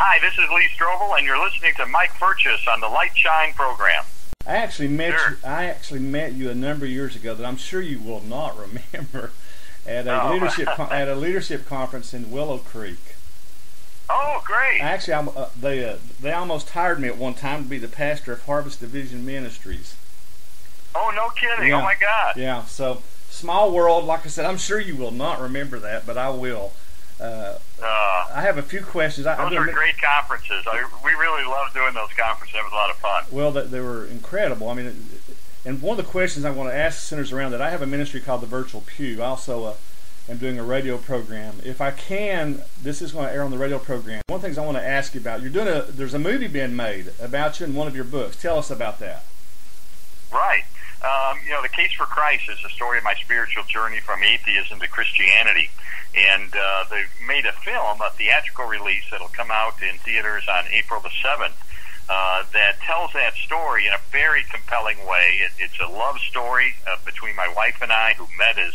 Hi, this is Lee Strobel, and you're listening to Mike Furches on the Light Shine program. I actually met Sure. you. I actually met you a number of years ago that I'm sure you will not remember at a Oh. leadership at a leadership conference in Willow Creek. Oh, great. Actually, I'm, uh, they uh, they almost hired me at one time to be the pastor of Harvest Division Ministries. Oh, no kidding. Yeah. Oh, my God. Yeah, so small world. Like I said, I'm sure you will not remember that, but I will. Uh, Uh, I have a few questions. I, those were great conferences. I, we really loved doing those conferences. It was a lot of fun. Well, they, they were incredible. I mean, and one of the questions I want to ask centers around that I have a ministry called the Virtual Pew. I also uh, am doing a radio program. If I can, this is going to air on the radio program. One of the things I want to ask you about, you're doing a, there's a movie being made about you in one of your books. Tell us about that. Um, you know, The Case for Christ is the story of my spiritual journey from atheism to Christianity. And uh, they've made a film, a theatrical release that'll come out in theaters on April the 7th. Uh, that tells that story in a very compelling way. It, it's a love story uh, between my wife and I, who met as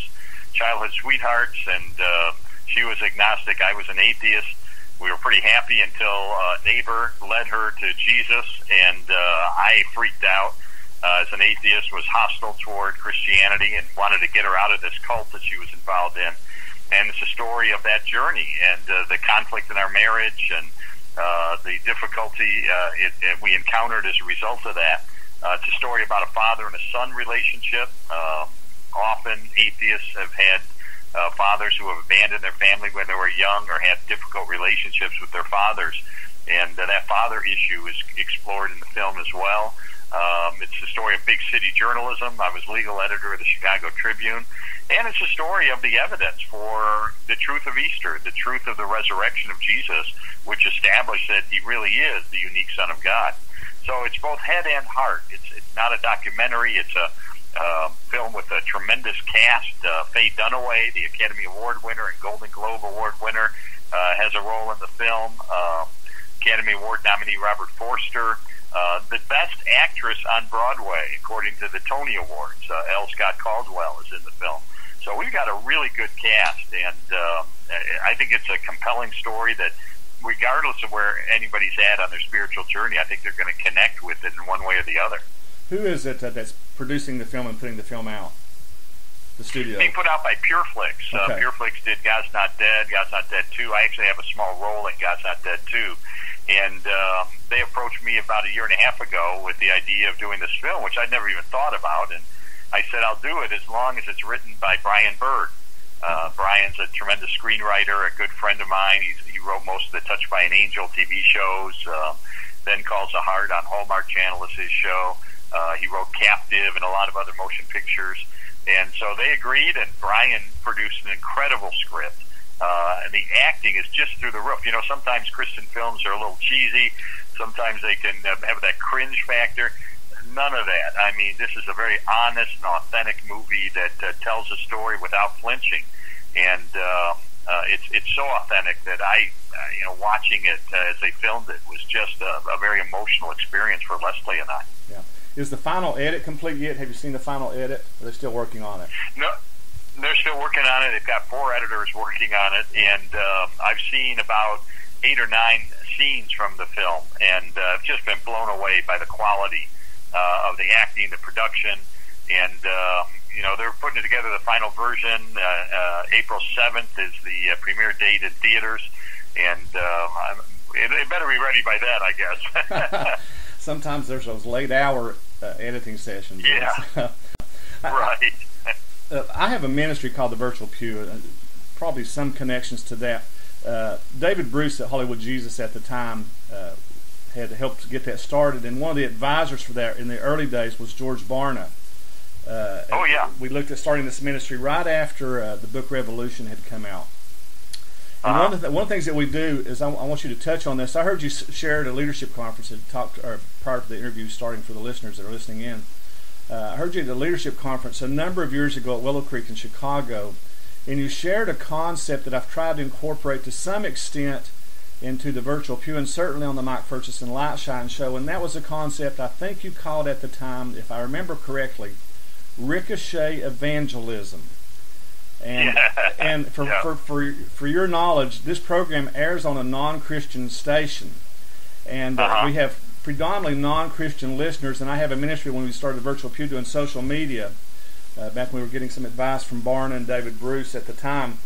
childhood sweethearts, and uh, she was agnostic. I was an atheist. We were pretty happy until a neighbor led her to Jesus, and uh, I freaked out uh, as an atheist, was hostile toward Christianity, and wanted to get her out of this cult that she was involved in. And it's a story of that journey and uh, the conflict in our marriage and uh, the difficulty uh, it, it we encountered as a result of that. Uh, it's a story about a father and a son relationship. Uh, often atheists have had uh, fathers who have abandoned their family when they were young or had difficult relationships with their fathers. And uh, that father issue is explored in the film as well. Um, it's the story of big city journalism. I was legal editor of the Chicago Tribune. And it's a story of the evidence for the truth of Easter, the truth of the resurrection of Jesus, which established that he really is the unique Son of God. So it's both head and heart. It's, it's not a documentary. It's a uh, film with a tremendous cast. Uh, Faye Dunaway, the Academy Award winner and Golden Globe Award winner, uh, has a role in the film. Uh, Academy Award nominee Robert Forster. Uh, the best actress on Broadway, according to the Tony Awards, uh, L. Scott Caldwell is in the film. So we've got a really good cast, and uh, I think it's a compelling story that, regardless of where anybody's at on their spiritual journey, I think they're going to connect with it in one way or the other. Who is it uh, that's producing the film and putting the film out? The studio. Being put out by PureFlix. Uh, PureFlix did God's Not Dead, God's Not Dead 2. I actually have a small role in God's Not Dead 2. And um, they approached me about a year and a half ago with the idea of doing this film, which I'd never even thought about. And I said, I'll do it as long as it's written by Brian Bird. Uh, Brian's a tremendous screenwriter, a good friend of mine. He's, he wrote most of the Touched by an Angel TV shows. Uh, When Calls the Heart on Hallmark Channel is his show. Uh, he wrote Captive and a lot of other motion pictures. And so they agreed, and Brian produced an incredible script. Uh, and the acting is just through the roof. You know, sometimes Christian films are a little cheesy. Sometimes they can uh, have that cringe factor. None of that. I mean, this is a very honest and authentic movie that uh, tells a story without flinching, and uh, uh, it's it's so authentic that I, uh, you know, watching it uh, as they filmed it was just a, a very emotional experience for Leslie and I. Yeah. Is the final edit complete yet? Have you seen the final edit? Are they still working on it? No, they're still working on it. They've got four editors working on it, and um, I've seen about eight or nine scenes from the film, and uh, I've just been blown away by the quality uh, of the acting, the production, and uh, you know they're putting together the final version. Uh, uh, April seventh is the uh, premiere date in theaters, and um, I'm, it, it better be ready by then, I guess. Sometimes there's those late hour uh, editing sessions. Yeah. right. Uh, I have a ministry called the Virtual Pew. Uh, probably some connections to that. Uh, David Bruce at Hollywood Jesus at the time uh, had helped to get that started, and one of the advisors for that in the early days was George Barna. Uh, Oh, yeah. We looked at starting this ministry right after uh, the book Revolution had come out. And Uh-huh. one, of the, one of the things that we do is I, I want you to touch on this. I heard you share at a leadership conference and talked or prior to the interview starting for the listeners that are listening in. Uh, I heard you at a leadership conference a number of years ago at Willow Creek in Chicago, and you shared a concept that I've tried to incorporate to some extent into the virtual pew and certainly on the Mike Furchison Light Shine show, and that was a concept I think you called at the time, if I remember correctly, ricochet evangelism. And yeah. and for, yeah. for, for for your knowledge, this program airs on a non-Christian station, and uh, Uh-huh. we have predominantly non-Christian listeners. And I have a ministry when we started Virtual Pew doing social media. Uh, back when we were getting some advice from Barna and David Bruce at the time,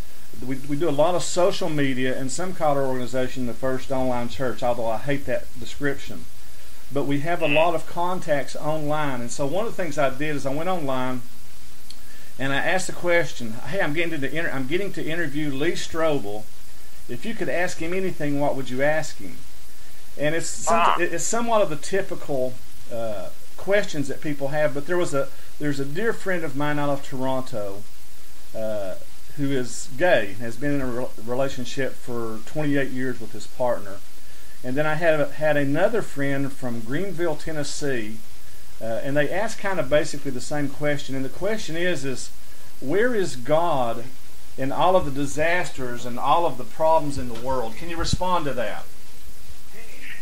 we, we do a lot of social media, and some call our organization the first online church, although I hate that description. But we have a lot of contacts online, and so one of the things I did is I went online and I asked the question, "Hey, I'm getting to inter- I'm getting to interview Lee Strobel. If you could ask him anything, what would you ask him?" And it's some, Ah. it's somewhat of the typical uh, questions that people have. But there was a there's a dear friend of mine out of Toronto uh, who is gay, and has been in a re- relationship for 28 years with his partner. And then I had had another friend from Greenville, Tennessee, uh, and they asked kind of basically the same question. And the question is, is where is God in all of the disasters and all of the problems in the world? Can you respond to that?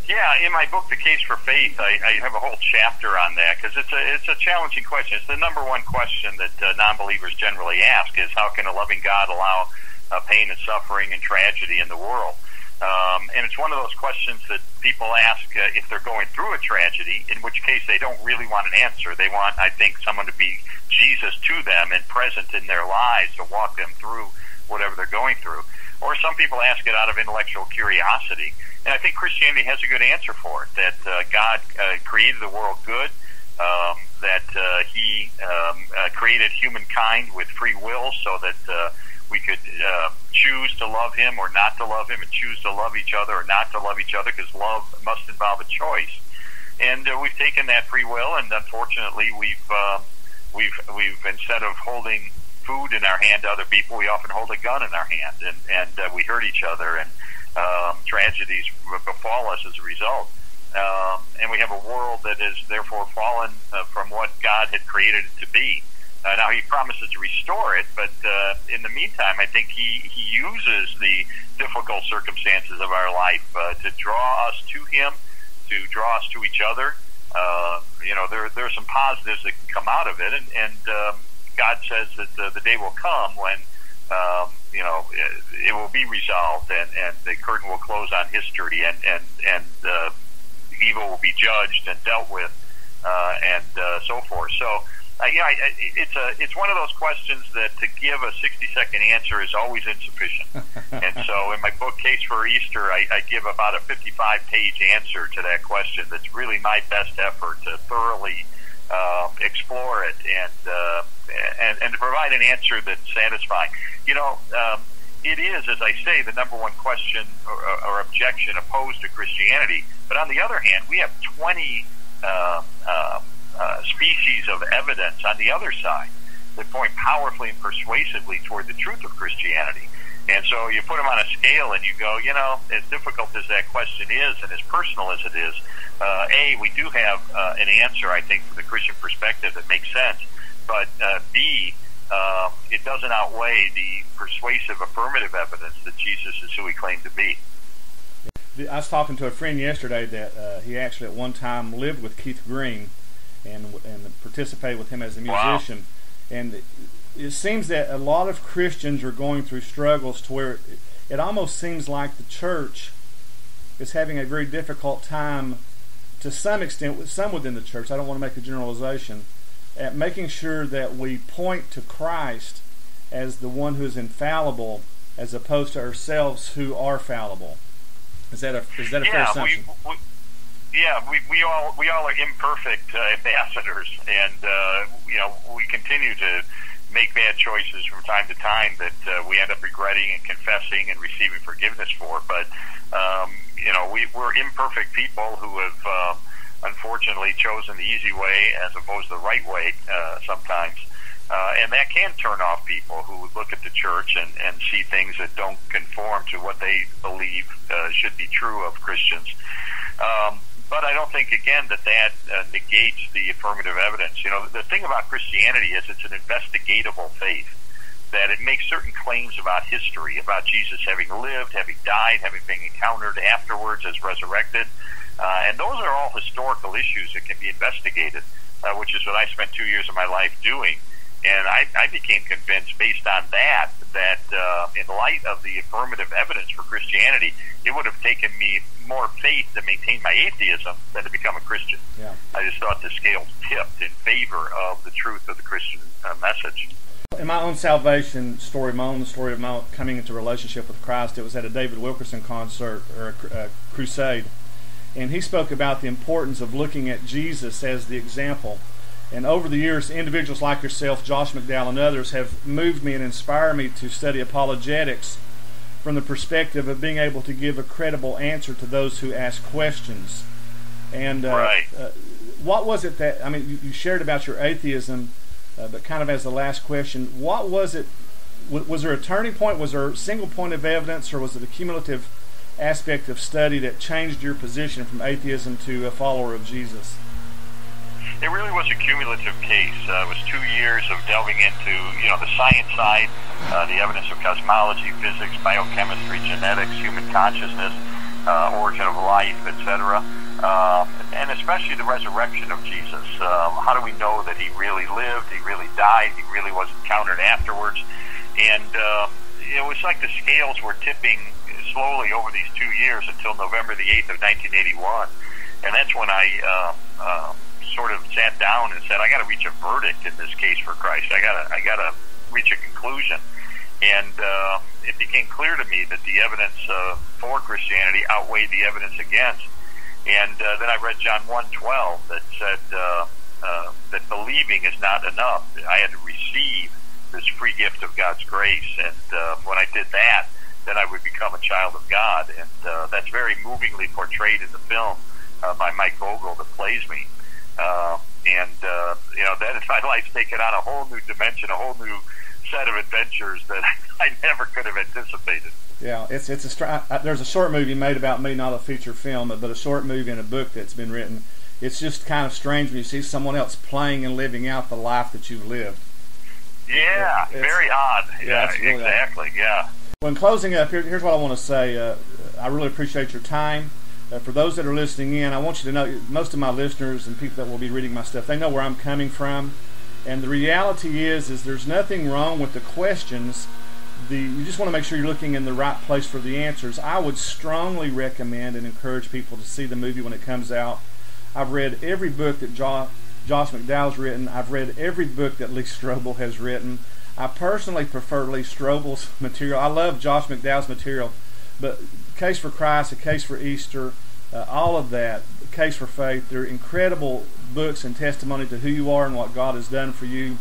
Yeah, in my book, The Case for Faith, I, I have a whole chapter on that because it's a it's a challenging question. It's the number one question that uh, non-believers generally ask: is how can a loving God allow uh, pain and suffering and tragedy in the world? Um, and it's one of those questions that people ask uh, if they're going through a tragedy, in which case they don't really want an answer. They want, I think, someone to be Jesus to them and present in their lives to walk them through whatever they're going through. Or some people ask it out of intellectual curiosity. And I think Christianity has a good answer for it, that uh, God uh, created the world good, um, that uh, He um, uh, created humankind with free will so that uh, we could uh, choose to love Him or not to love Him and choose to love each other or not to love each other because love must involve a choice. And uh, we've taken that free will and unfortunately we've, uh, we've, we've instead of holding food in our hand to other people, we often hold a gun in our hand and, and uh, we hurt each other and um, tragedies befall us as a result. Um, and we have a world that is therefore fallen uh, from what God had created it to be. Uh, now He promises to restore it, but uh, in the meantime, I think He He uses the difficult circumstances of our life uh, to draw us to Him, to draw us to each other. Uh, you know, there there are some positives that can come out of it, and and um, God says that uh, the day will come when um, you know it, it will be resolved, and and the curtain will close on history, and and and uh, evil will be judged and dealt with, uh, and uh, so forth. So. Uh, yeah, I, I, it's a it's one of those questions that to give a 60 second answer is always insufficient. and so, in my book Case for Easter, I, I give about a 55 page answer to that question. That's really my best effort to thoroughly uh, explore it and, uh, and and to provide an answer that's satisfying. You know, um, it is, as I say, the number one question or, or objection opposed to Christianity. But on the other hand, we have 20. Uh, uh, uh, species of evidence on the other side that point powerfully and persuasively toward the truth of Christianity. And so you put them on a scale and you go, you know, as difficult as that question is and as personal as it is, uh, A, we do have uh, an answer, I think, from the Christian perspective that makes sense. But uh, B, um, it doesn't outweigh the persuasive affirmative evidence that Jesus is who he claimed to be. I was talking to a friend yesterday that uh, he actually at one time lived with Keith Green and and participated with him as a musician. Wow. And it seems that a lot of Christians are going through struggles to where it, it almost seems like the church is having a very difficult time, to some extent, with some within the church. I don't want to make a generalization, at making sure that we point to Christ as the one who is infallible, as opposed to ourselves who are fallible. Is that a is that a yeah, fair assumption? We, we, yeah, we, we all we all are imperfect uh, ambassadors, and uh, you know we continue to make bad choices from time to time that uh, we end up regretting and confessing and receiving forgiveness for. But um, you know we, we're imperfect people who have um, unfortunately chosen the easy way as opposed to the right way uh, sometimes. Uh, and that can turn off people who look at the church and, and see things that don't conform to what they believe uh, should be true of Christians. Um, but I don't think, again, that that uh, negates the affirmative evidence. You know, the thing about Christianity is it's an investigatable faith, that it makes certain claims about history, about Jesus having lived, having died, having been encountered afterwards as resurrected. Uh, and those are all historical issues that can be investigated, uh, which is what I spent two years of my life doing. And I, I became convinced based on that that uh, in light of the affirmative evidence for Christianity, it would have taken me more faith to maintain my atheism than to become a Christian. Yeah. I just thought the scales tipped in favor of the truth of the Christian uh, message. In my own salvation story, my own story of my coming into relationship with Christ, it was at a David Wilkerson concert or a, a crusade, and he spoke about the importance of looking at Jesus as the example. And over the years, individuals like yourself, Josh McDowell, and others have moved me and inspired me to study apologetics from the perspective of being able to give a credible answer to those who ask questions. And uh, right. uh, what was it that I mean? You, you shared about your atheism uh, but kind of as the last question, what was it? Was there a turning point? Was there a single point of evidence, or was it a cumulative aspect of study that changed your position from atheism to a follower of Jesus? It really was a cumulative case. Uh, it was two years of delving into, you know, the science side, uh, the evidence of cosmology, physics, biochemistry, genetics, human consciousness, uh, origin of life, etc um, and especially the resurrection of Jesus. Um, how do we know that he really lived, he really died, he really was encountered afterwards? And uh, it was like the scales were tipping slowly over these two years until November the 8th of 1981. And that's when I uh, uh, sort of sat down and said, I got to reach a verdict in this case for Christ. I got to, I got to reach a conclusion. And uh, it became clear to me that the evidence uh, for Christianity outweighed the evidence against. And uh, then I read John 1:12 that said uh, uh, that believing is not enough. I had to receive this free gift of God's grace, and uh, when I did that, then I would become a child of God, and uh, that's very movingly portrayed in the film uh, by Mike Vogel that plays me. Uh, and uh, you know, then my life's taken on a whole new dimension, a whole new set of adventures that I never could have anticipated. Yeah, it's it's a there's a short movie made about me, not a feature film, but a short movie and a book that's been written. It's just kind of strange when you see someone else playing and living out the life that you've lived. Yeah, it's, very odd. Yeah, yeah really exactly. Odd. Yeah. When closing up, here, here's what I want to say. Uh, I really appreciate your time. Uh, for those that are listening in, I want you to know most of my listeners and people that will be reading my stuff, they know where I'm coming from. And the reality is, is there's nothing wrong with the questions the you just want to make sure you're looking in the right place for the answers. I would strongly recommend and encourage people to see the movie when it comes out. I've read every book that jo- Josh McDowell's written. I've read every book that Lee Strobel has written. I personally prefer Lee Strobel's material. I love Josh McDowell's material, but Case for Christ, A Case for Easter, uh, all of that, Case for Faith, they're incredible books and testimony to who you are and what God has done for you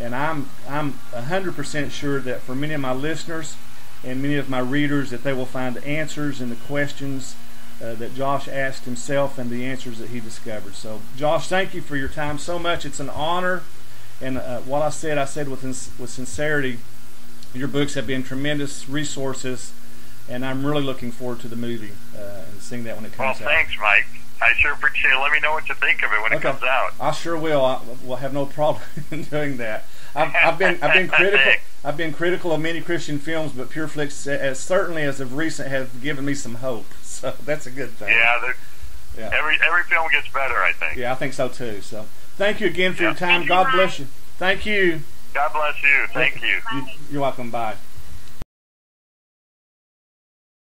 and I'm I'm 100% sure that for many of my listeners and many of my readers that they will find the answers in the questions uh, that Josh asked himself and the answers that he discovered. So, Josh, thank you for your time so much. It's an honor, and uh, what I said, I said with with sincerity. Your books have been tremendous resources, and I'm really looking forward to the movie uh, and seeing that when it comes well, out. Well, thanks, Mike. I sure appreciate it. Let me know what you think of it when okay. it comes out. I sure will. I will have no problem in doing that. I've, I've been I've been critical. I've been critical of many Christian films, but PureFlix, as certainly as of recent, has given me some hope. So that's a good thing. Yeah, yeah. Every every film gets better, I think. Yeah, I think so too. So thank you again for yeah. your time. God bless you. Thank you. God bless you. Thank you. you. You're welcome. Bye.